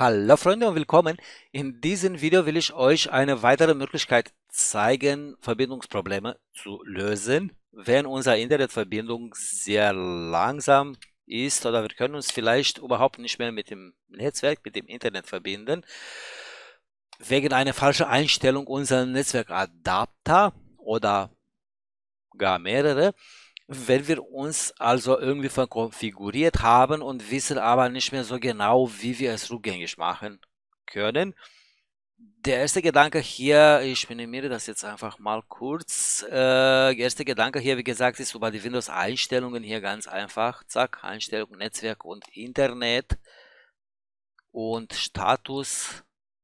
Hallo Freunde und willkommen. In diesem Video will ich euch eine weitere Möglichkeit zeigen, Verbindungsprobleme zu lösen, wenn unsere Internetverbindung sehr langsam ist oder wir können uns vielleicht überhaupt nicht mehr mit dem Netzwerk, mit dem Internet verbinden, wegen einer falschen Einstellung unserer Netzwerkadapter oder gar mehrere. Wenn wir uns also irgendwie verkonfiguriert haben und wissen aber nicht mehr so genau, wie wir es rückgängig machen können. Der erste Gedanke hier, ich minimiere das jetzt einfach mal kurz. Äh, der erste Gedanke hier, wie gesagt, ist über die Windows-Einstellungen hier ganz einfach. Zack, Einstellung, Netzwerk und Internet und Status.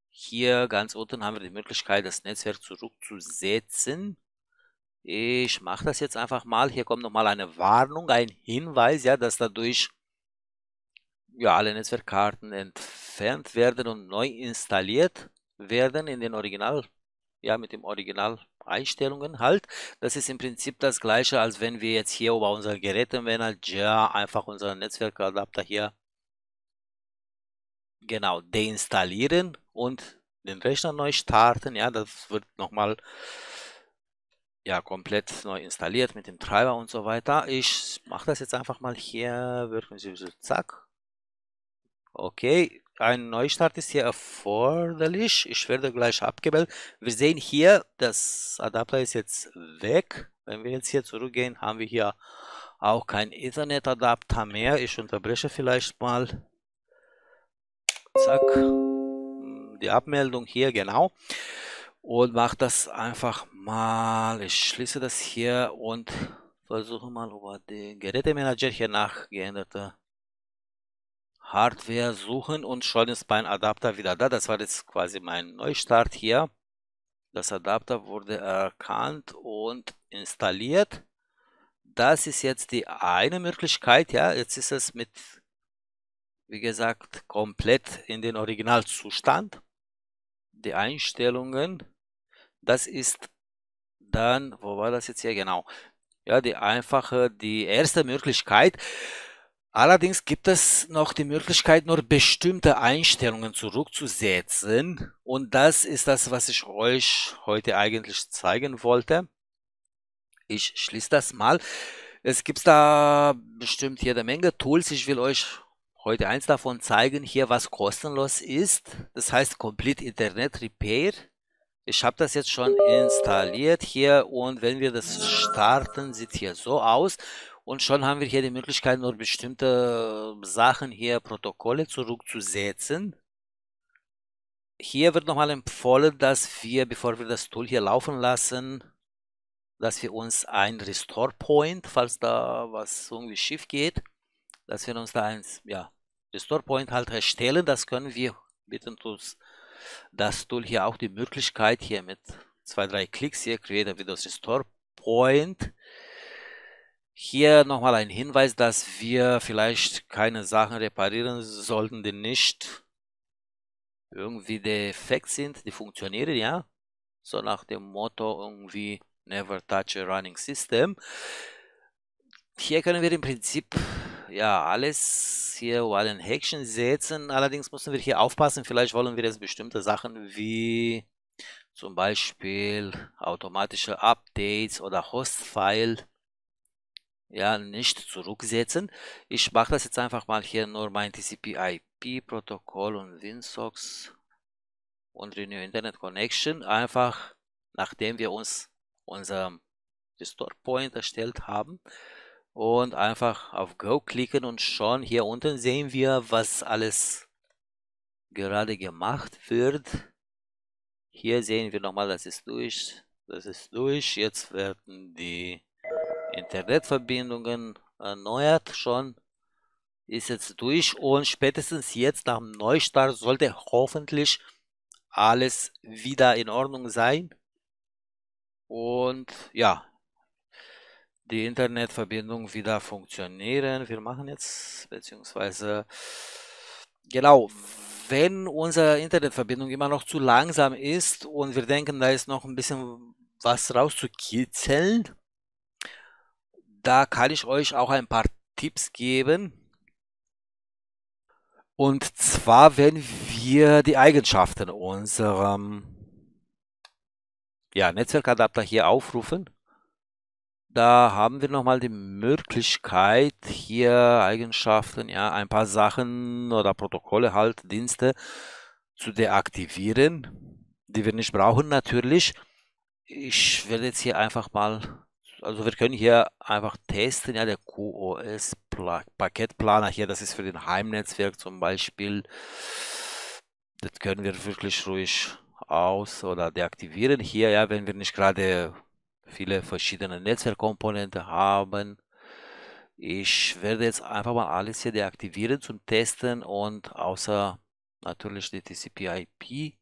Hier ganz unten haben wir die Möglichkeit, das Netzwerk zurückzusetzen. Ich mache das jetzt einfach mal. Hier kommt nochmal eine Warnung, ein Hinweis, ja, dass dadurch ja, alle Netzwerkkarten entfernt werden und neu installiert werden in den Original, ja, mit dem Original Einstellungen halt. Das ist im Prinzip das gleiche, als wenn wir jetzt hier über unser Gerätemanager einfach unseren Netzwerkadapter hier genau deinstallieren und den Rechner neu starten. Ja, das wird nochmal ja, komplett neu installiert mit dem Treiber und so weiter. Ich mache das jetzt einfach mal hier, wirken Sie so, zack. Okay, ein Neustart ist hier erforderlich. Ich werde gleich abgebildet. Wir sehen hier, das Adapter ist jetzt weg. Wenn wir jetzt hier zurückgehen, haben wir hier auch kein Ethernet-Adapter mehr. Ich unterbreche vielleicht mal. Zack. Die Abmeldung hier, genau und mache das einfach mal. Ich schließe das hier und versuche mal über den Gerätemanager hier nach geänderte Hardware suchen und schon ist mein Adapter wieder da. Das war jetzt quasi mein Neustart hier. Das Adapter wurde erkannt und installiert. Das ist jetzt die eine Möglichkeit. Ja, jetzt ist es mit, wie gesagt, komplett in den Originalzustand. Die Einstellungen das ist dann, wo war das jetzt hier genau? Ja, die einfache, die erste Möglichkeit. Allerdings gibt es noch die Möglichkeit, nur bestimmte Einstellungen zurückzusetzen. Und das ist das, was ich euch heute eigentlich zeigen wollte. Ich schließe das mal. Es gibt da bestimmt jede Menge Tools. Ich will euch heute eins davon zeigen, hier was kostenlos ist. Das heißt Complete Internet Repair. Ich habe das jetzt schon installiert hier und wenn wir das starten, sieht hier so aus. Und schon haben wir hier die Möglichkeit, nur bestimmte Sachen hier, Protokolle zurückzusetzen. Hier wird nochmal empfohlen, dass wir, bevor wir das Tool hier laufen lassen, dass wir uns ein Restore Point, falls da was irgendwie schief geht, dass wir uns da ein ja, Restore Point halt erstellen. Das können wir mit uns das Tool hier auch die Möglichkeit hier mit zwei, drei Klicks hier Create a Windows Restore Point. Hier nochmal ein Hinweis, dass wir vielleicht keine Sachen reparieren sollten, die nicht irgendwie defekt sind, die funktionieren, ja. So nach dem Motto irgendwie Never touch a running system. Hier können wir im Prinzip ja alles hier über ein Häkchen setzen. Allerdings müssen wir hier aufpassen. Vielleicht wollen wir jetzt bestimmte Sachen wie zum Beispiel automatische Updates oder Hostfile ja nicht zurücksetzen. Ich mache das jetzt einfach mal hier nur mein TCP/IP-Protokoll und WinSox und Renew Internet Connection einfach nachdem wir uns unser Restore Point erstellt haben und einfach auf Go klicken und schon hier unten sehen wir, was alles gerade gemacht wird. Hier sehen wir nochmal, das ist durch, das ist durch. Jetzt werden die Internetverbindungen erneuert schon. Ist jetzt durch und spätestens jetzt nach dem Neustart sollte hoffentlich alles wieder in Ordnung sein. Und ja, die Internetverbindung wieder funktionieren. Wir machen jetzt, beziehungsweise, genau, wenn unsere Internetverbindung immer noch zu langsam ist und wir denken, da ist noch ein bisschen was rauszukitzeln, da kann ich euch auch ein paar Tipps geben. Und zwar, wenn wir die Eigenschaften unserem ja, Netzwerkadapter hier aufrufen, da haben wir nochmal die Möglichkeit, hier Eigenschaften, ja, ein paar Sachen oder Protokolle halt, Dienste zu deaktivieren, die wir nicht brauchen natürlich. Ich werde jetzt hier einfach mal, also wir können hier einfach testen, ja, der QoS Paketplaner hier, das ist für den Heimnetzwerk zum Beispiel. Das können wir wirklich ruhig aus oder deaktivieren hier, ja, wenn wir nicht gerade viele verschiedene Netzwerkkomponenten haben. Ich werde jetzt einfach mal alles hier deaktivieren zum Testen und außer natürlich die TCP/IP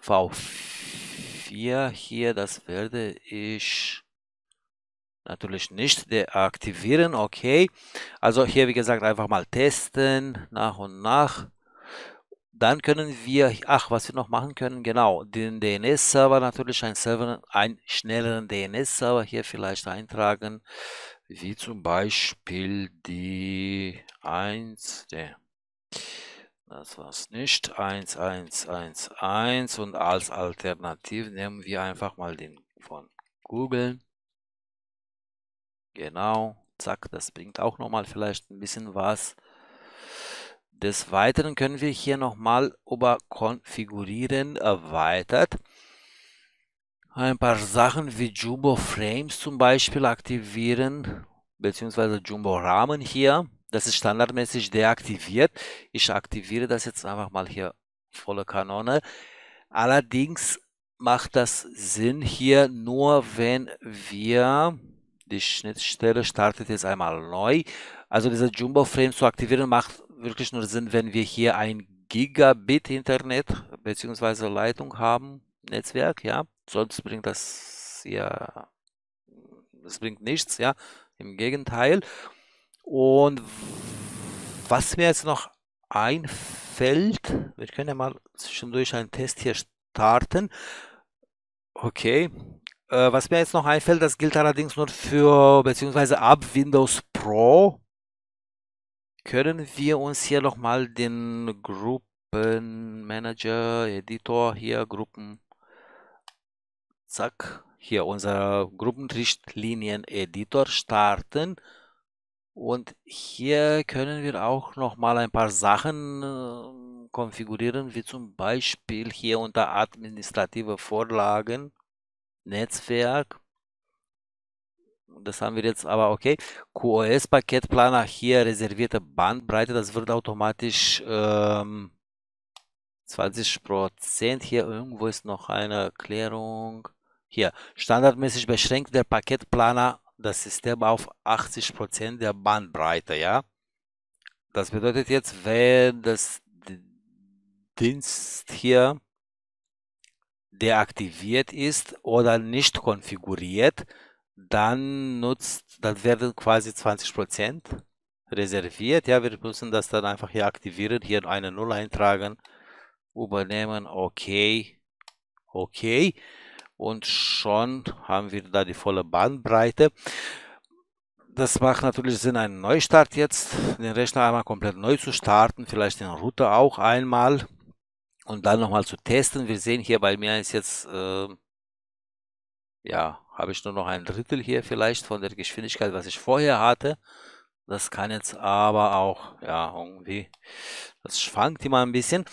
V4 hier, das werde ich natürlich nicht deaktivieren. Okay, also hier wie gesagt einfach mal testen nach und nach. Dann können wir, ach, was wir noch machen können, genau, den DNS-Server natürlich, einen, Server, einen schnelleren DNS-Server hier vielleicht eintragen, wie zum Beispiel die 1, nee, das war's nicht, 1111 und als Alternative nehmen wir einfach mal den von Google. Genau, zack, das bringt auch nochmal vielleicht ein bisschen was. Des Weiteren können wir hier nochmal über Konfigurieren erweitert ein paar Sachen wie Jumbo Frames zum Beispiel aktivieren, beziehungsweise Jumbo Rahmen hier. Das ist standardmäßig deaktiviert. Ich aktiviere das jetzt einfach mal hier volle Kanone. Allerdings macht das Sinn hier nur, wenn wir die Schnittstelle startet jetzt einmal neu. Also diese Jumbo Frame zu aktivieren macht wirklich nur Sinn, wenn wir hier ein Gigabit Internet bzw. Leitung haben, Netzwerk, ja. Sonst bringt das ja, das bringt nichts, ja. Im Gegenteil. Und was mir jetzt noch einfällt, wir können ja mal zwischendurch einen Test hier starten. Okay. Äh, was mir jetzt noch einfällt, das gilt allerdings nur für, beziehungsweise ab Windows Pro können wir uns hier nochmal den Gruppenmanager, Editor hier, Gruppen, zack, hier unser Gruppenrichtlinien-Editor starten. Und hier können wir auch nochmal ein paar Sachen äh, konfigurieren, wie zum Beispiel hier unter administrative Vorlagen, Netzwerk, das haben wir jetzt aber okay. QoS-Paketplaner hier reservierte Bandbreite, das wird automatisch ähm, 20%. Hier irgendwo ist noch eine Erklärung. Hier, standardmäßig beschränkt der Paketplaner das System auf 80% der Bandbreite, ja. Das bedeutet jetzt, wenn das Dienst hier deaktiviert ist oder nicht konfiguriert, dann nutzt, dann werden quasi 20% reserviert. Ja, wir müssen das dann einfach hier aktivieren, hier eine Null eintragen, übernehmen, okay, okay. Und schon haben wir da die volle Bandbreite. Das macht natürlich Sinn, einen Neustart jetzt, den Rechner einmal komplett neu zu starten, vielleicht den Router auch einmal und dann nochmal zu testen. Wir sehen hier bei mir ist jetzt, äh, ja, habe ich nur noch ein Drittel hier vielleicht von der Geschwindigkeit, was ich vorher hatte. Das kann jetzt aber auch, ja, irgendwie, das schwankt immer ein bisschen.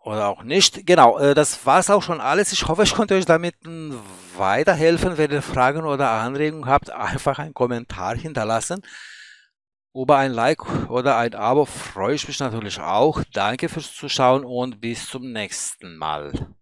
Oder auch nicht. Genau, äh, das war es auch schon alles. Ich hoffe, ich konnte euch damit weiterhelfen. Wenn ihr Fragen oder Anregungen habt, einfach einen Kommentar hinterlassen. Über ein Like oder ein Abo freue ich mich natürlich auch. Danke fürs Zuschauen und bis zum nächsten Mal.